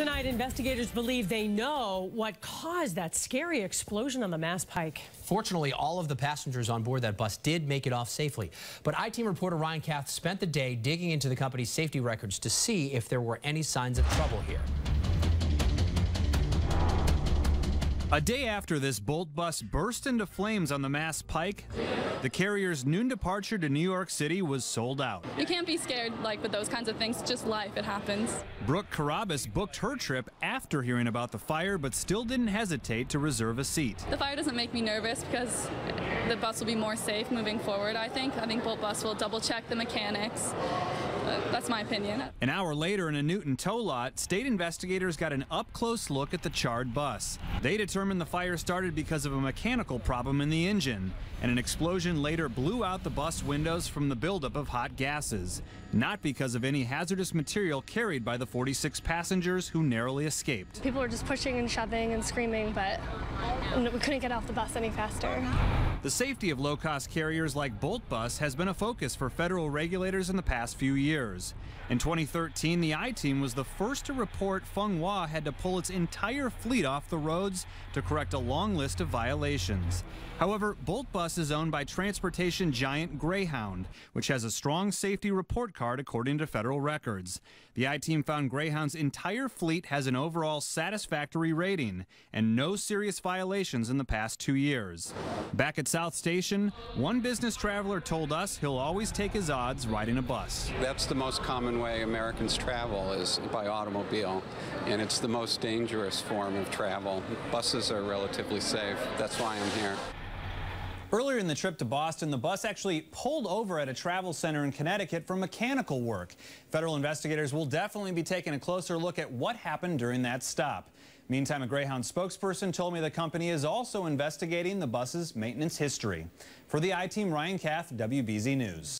Tonight, investigators believe they know what caused that scary explosion on the Mass Pike. Fortunately, all of the passengers on board that bus did make it off safely. But I-Team reporter Ryan Kath spent the day digging into the company's safety records to see if there were any signs of trouble here. A day after this Bolt bus burst into flames on the Mass Pike, the carrier's noon departure to New York City was sold out. You can't be scared like with those kinds of things. Just life. It happens. Brooke Carabas booked her trip after hearing about the fire, but still didn't hesitate to reserve a seat. The fire doesn't make me nervous because the bus will be more safe moving forward, I think. I think Bolt Bus will double check the mechanics. That's my opinion. An hour later in a Newton tow lot, state investigators got an up-close look at the charred bus. They determined the fire started because of a mechanical problem in the engine, and an explosion later blew out the bus windows from the buildup of hot gases, not because of any hazardous material carried by the 46 passengers who narrowly escaped. People were just pushing and shoving and screaming, but we couldn't get off the bus any faster. The safety of low-cost carriers like Bolt Bus has been a focus for federal regulators in the past few years. In 2013, the I-Team was the first to report Fung Wah had to pull its entire fleet off the roads to correct a long list of violations. However, Bolt Bus is owned by transportation giant Greyhound, which has a strong safety report card according to federal records. The I-Team found Greyhound's entire fleet has an overall satisfactory rating and no serious violations in the past two years. Back at South Station, one business traveler told us he'll always take his odds riding a bus. That's the most common way Americans travel is by automobile, and it's the most dangerous form of travel. Buses are relatively safe. That's why I'm here. Earlier in the trip to Boston, the bus actually pulled over at a travel center in Connecticut for mechanical work. Federal investigators will definitely be taking a closer look at what happened during that stop. Meantime, a Greyhound spokesperson told me the company is also investigating the bus's maintenance history. For the I-Team, Ryan Kath, WBZ News.